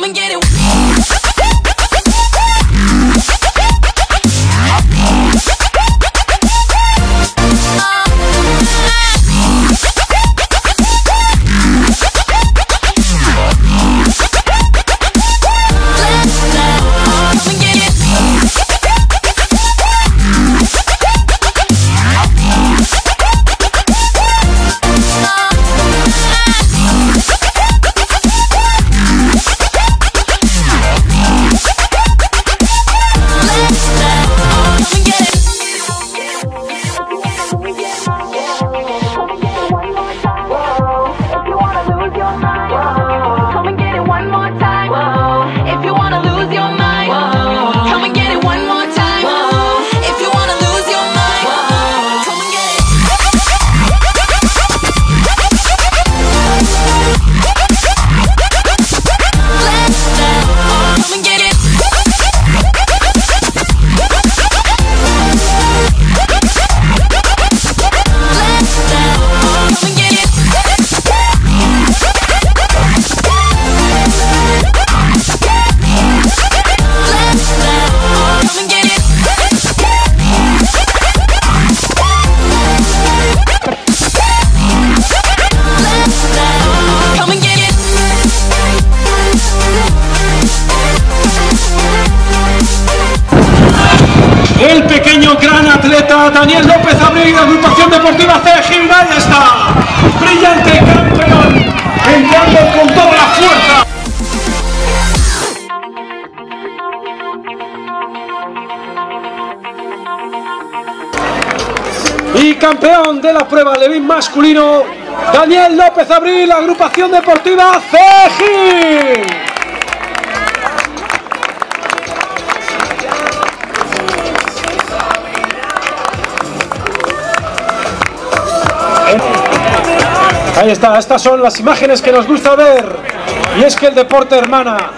Come and get it. Gran atleta Daniel López Abril, agrupación deportiva CGI, ahí está. Brillante campeón, entrando con toda la fuerza. Y campeón de la prueba Levin masculino, Daniel López Abril, agrupación deportiva CGI. Ahí está, estas son las imágenes que nos gusta ver. Y es que el deporte hermana.